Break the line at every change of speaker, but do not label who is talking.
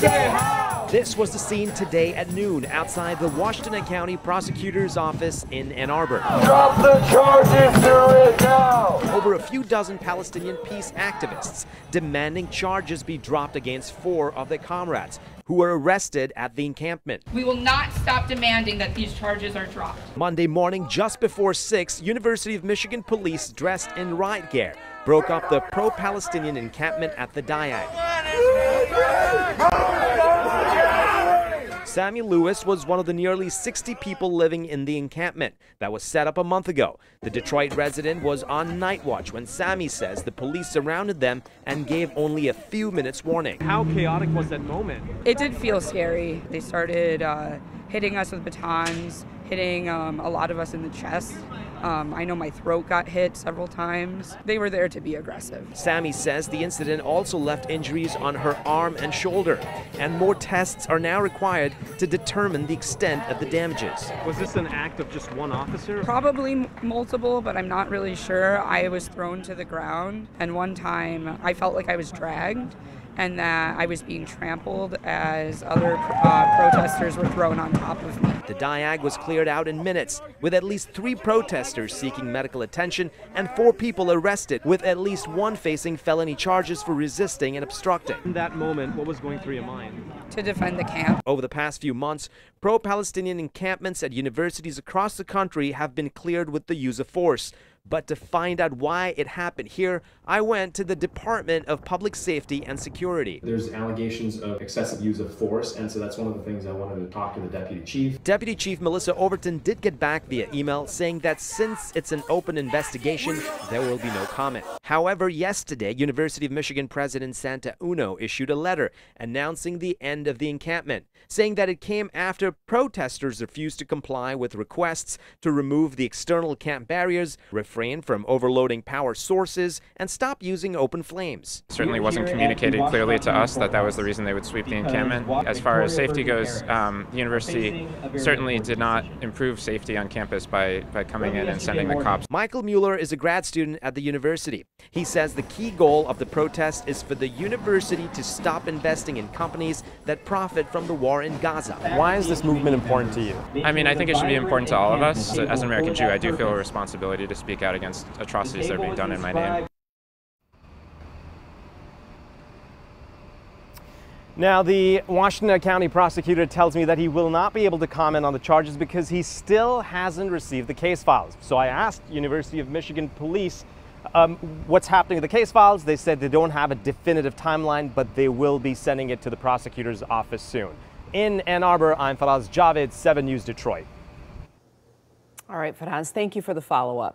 This was the scene today at noon outside the Washtenaw County Prosecutor's Office in Ann Arbor.
Drop the charges to it now!
Over a few dozen Palestinian peace activists demanding charges be dropped against four of their comrades who were arrested at the encampment.
We will not stop demanding that these charges are dropped.
Monday morning, just before 6, University of Michigan police dressed in riot gear broke up the pro-Palestinian encampment at the Diag. Sammy Lewis was one of the nearly 60 people living in the encampment that was set up a month ago. The Detroit resident was on night watch when Sammy says the police surrounded them and gave only a few minutes warning.
How chaotic was that moment?
It did feel scary. They started uh, hitting us with batons, hitting um, a lot of us in the chest. Um, I know my throat got hit several times. They were there to be aggressive.
Sammy says the incident also left injuries on her arm and shoulder, and more tests are now required to determine the extent of the damages.
Was this an act of just one officer?
Probably m- multiple, but I'm not really sure. I was thrown to the ground, and one time I felt like I was dragged and that I was being trampled as other uh, protesters were thrown on top of me.
The Diag was cleared out in minutes, with at least three protesters seeking medical attention and four people arrested, with at least one facing felony charges for resisting and obstructing.
In that moment, what was going through your mind?
To defend the camp.
Over the past few months, pro Palestinian encampments at universities across the country have been cleared with the use of force. But to find out why it happened here, I went to the Department of Public Safety and Security.
There's allegations of excessive use of force, and so that's one of the things I wanted to talk to the deputy chief.
Deputy Chief Melissa Overton did get back via email saying that since it's an open investigation, there will be no comment. However, yesterday, University of Michigan President Santa Ono issued a letter announcing the end of the encampment, saying that it came after protesters refused to comply with requests to remove the external camp barriers, refrain from overloading power sources, and stop using open flames.
Certainly wasn't communicated clearly to us that that was the reason they would sweep the encampment. As far as safety goes, um, the university certainly did not improve safety on campus by, by coming in and sending the cops.
Michael Mueller is a grad student at the university. He says the key goal of the protest is for the university to stop investing in companies that profit from the war in Gaza.
Why is this movement important to you?
I mean, I think it should be important to all of us. As an American Jew, I do feel a responsibility to speak out against atrocities that are being done in my name.
Now, the Washtenaw County prosecutor tells me that he will not be able to comment on the charges because he still hasn't received the case files. So I asked University of Michigan police um, what's happening with the case files. They said they don't have a definitive timeline, but they will be sending it to the prosecutor's office soon. In Ann Arbor, I'm Faraz Javed, 7 News Detroit.
All right, Faraz, thank you for the follow up.